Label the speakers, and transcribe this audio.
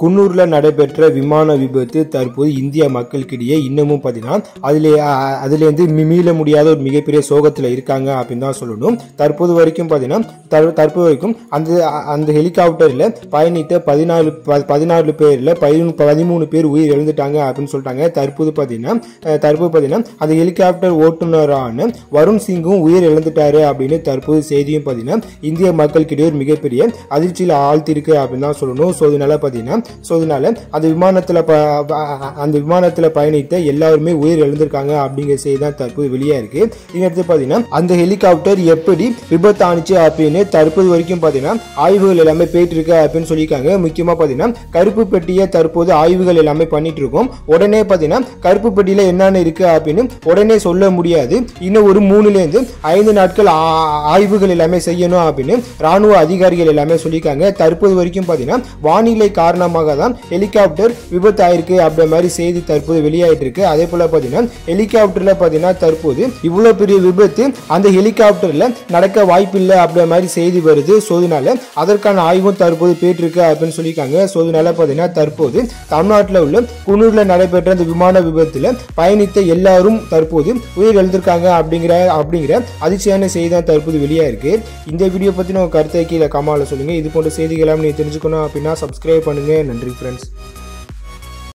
Speaker 1: குன்னூரில் நடைபெற்ற விமான விபத்து தற்போது இந்திய மக்களுக்கிடையே இன்னமும் பார்த்தீங்கன்னா அதிலே அதுலேருந்து மி- மீள முடியாத ஒரு மிகப்பெரிய சோகத்தில் இருக்காங்க அப்படின்னு தான் சொல்லணும். தற்போது வரைக்கும் பார்த்தீங்கன்னா தற்- தற்போது வரைக்கும் அந்த அந்த ஹெலிகாப்டரில் பயணித்த பதினாலு ப- பதினாலு பேரில் பதிமூணு பதிமூணு பேர் உயிர் இழந்துட்டாங்க அப்படின்னு சொல்லிட்டாங்க தற்போது பார்த்தீங்கன்னா தற்போது பார்த்தீங்கன்னா அந்த ஹெலிகாப்டர் ஓட்டுநரான வருண் சிங்கும் உயிர் இழந்துட்டாரு அப்படின்னு தற்போது செய்தியும் பார்த்தீங்கன்னா இந்திய மக்களுக்கிடையே ஒரு மிகப்பெரிய அதிர்ச்சியில் ஆழ்த்திருக்கு அப்படின்னு தான் சொல்லணும். ஸோ இதனால பார்த்தீங்கன்னா ஸோ அதனால அந்த விமானத்தில் ப அந்த விமானத்தில் பயணித்த எல்லாருமே உயிர் இழந்திருக்காங்க அப்படிங்கிற செய்தி தான் தற்போது வெளியே இருக்கு. இதற்கு பார்த்தீங்கன்னா அந்த ஹெலிகாப்டர் எப்படி விபத்து ஆனிச்சு அப்படின்னு தற்போது வரைக்கும் பார்த்தீங்கன்னா ஆய்வுகள் எல்லாமே போயிட்டு இருக்கு அப்படின்னு சொல்லியிருக்காங்க. முக்கியமாக பார்த்தீங்கன்னா கருப்பு பெட்டியை தற்போது ஆய்வுகள் எல்லாமே பண்ணிட்டு இருக்கோம் உடனே பார்த்தீங்கன்னா கருப்பு பெட்டியில் என்னென்ன இருக்கு அப்படின்னு உடனே சொல்ல முடியாது. இன்னும் ஒரு மூணுலேருந்து ஐந்து நாட்கள் ஆ- ஆய்வுகள் எல்லாமே செய்யணும் அப்படின்னு ராணுவ அதிகாரிகள் எல்லாமே சொல்லியிருக்காங்க. தற்போது வரைக்கும் பார்த்தீங்கன்னா வானிலை காரணமாக தான் ஹெலிகாப்டர் விபத்து ஆயிருக்கு அப்படின்ற மாதிரி செய்தி தற்போது வெளியாயிட்டு இருக்கு அதே போல பார்த்தீங்கன்னா ஹெலிகாப்டர்ல பார்த்தீங்கன்னா தற்போது இவ்வளோ பெரிய விபத்து அந்த ஹெலிகாப்டர்ல நடக்க வாய்ப்பில்லை அப்படின்ற மாதிரி செய்தி வருது. ஸோ அதனால அதற்கான ஆய்வும் தற்போது போயிட்டு இருக்கு அப்படின்னு சொல்லியிருக்காங்க. ஸோ அதனால பார்த்தீங்கன்னா தற்போது தமிழ்நாட்டில் உள்ள குன்னூரில் நடைபெற்ற அந்த விமான விபத்தில் பயணித்த எல்லாரும் தற்போது உயிர் எழுந்திருக்காங்க அப்படிங்கிற அப்படிங்கிற அதிர்ச்சியான செய்தி தான் தற்போது வெளியாக இருக்கு இந்த வீடியோ பற்றின உங்க கருத்தை கீழே கமால சொல்லுங்க. இது போன்ற செய்திகள் எல்லாம் நீங்க தெரிஞ்சுக்கணும் அப்படின்னா சப்ஸ்கிரைப் பண்ணுங்க. நன்றி ஃப்ரெண்ட்ஸ்